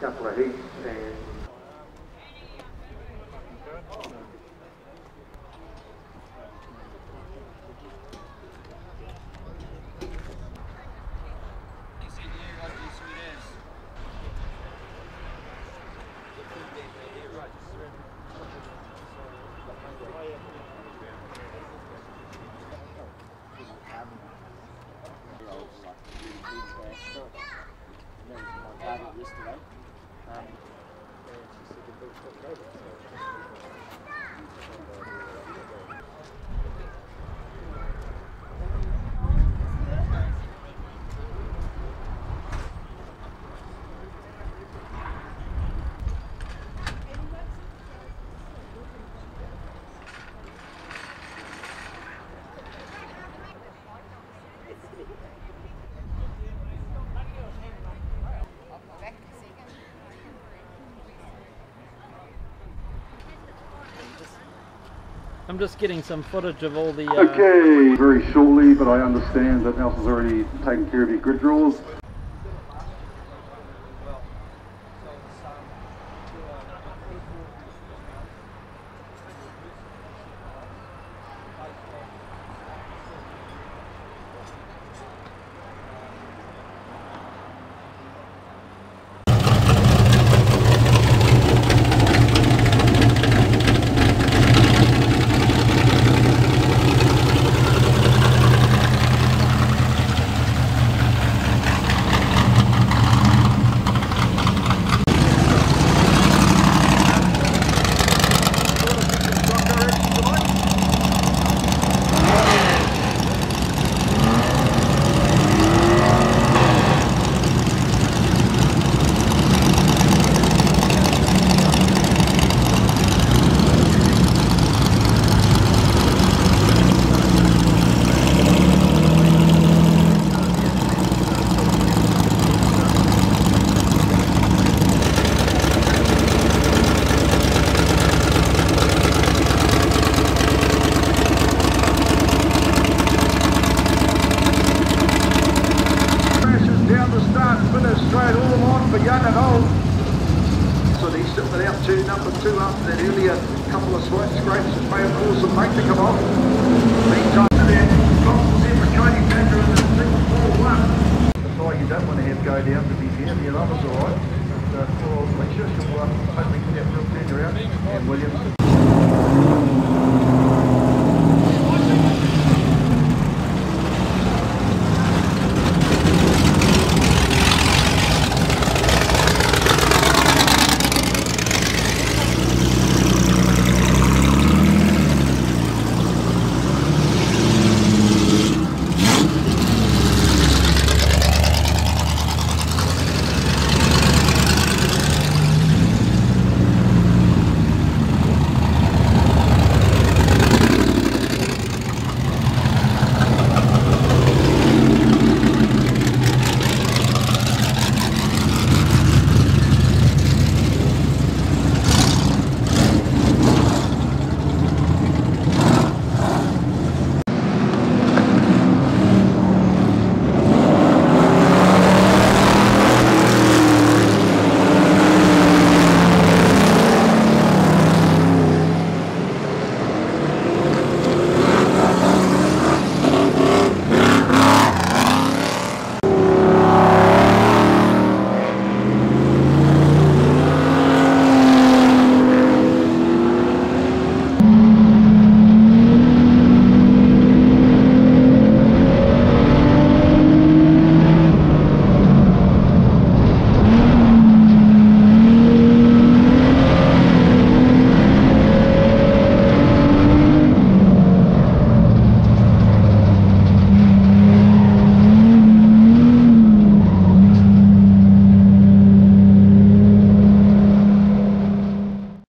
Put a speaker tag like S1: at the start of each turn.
S1: couple of heats and
S2: yesterday. Thank you.
S3: I'm just getting some footage of all the. Uh,
S4: Okay, very shortly, but I understand that Nelson's already taken care of your grid draws.
S1: crashes down the start finish straight all for and old. So he's sitting without two, number two after that earlier couple of slight scrapes and have caused some paint to come off. There, for in the. The you don't want to have go down to be fair, the other's alright. But uh, old Fletcher, she'll uh, hopefully get that real turn around. And Williams.